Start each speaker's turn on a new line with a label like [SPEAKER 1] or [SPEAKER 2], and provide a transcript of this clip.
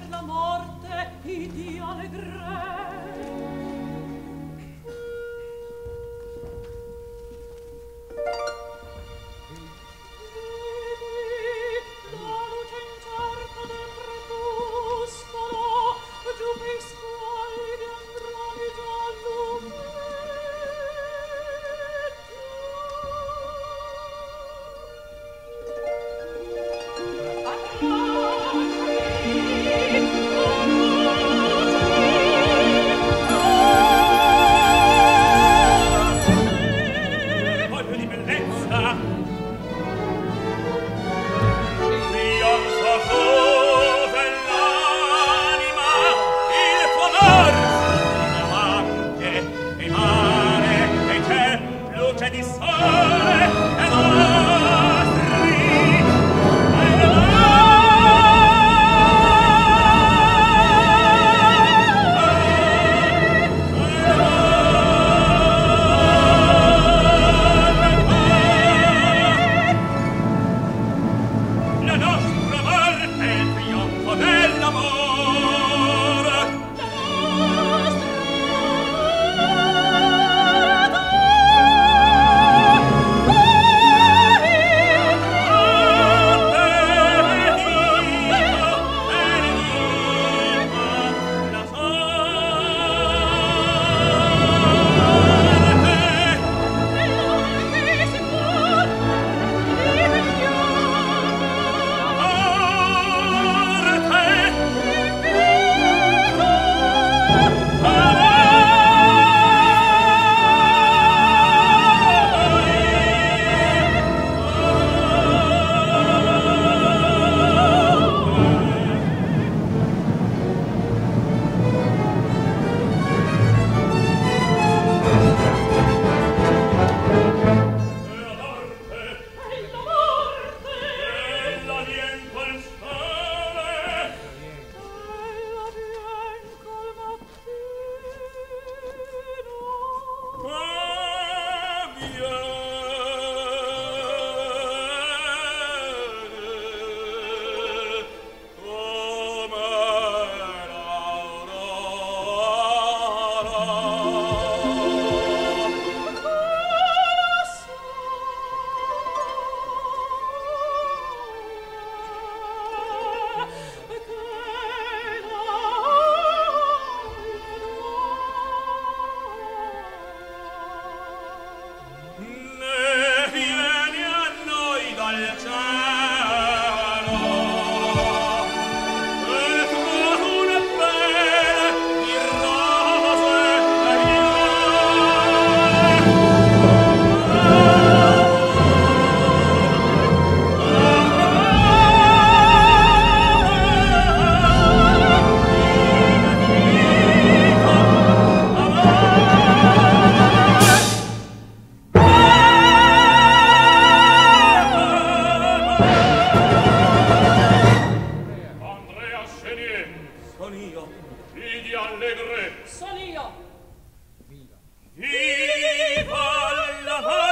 [SPEAKER 1] per la morte
[SPEAKER 2] i di allegre Son io. Vidi allegre. Son. Viva. Viva la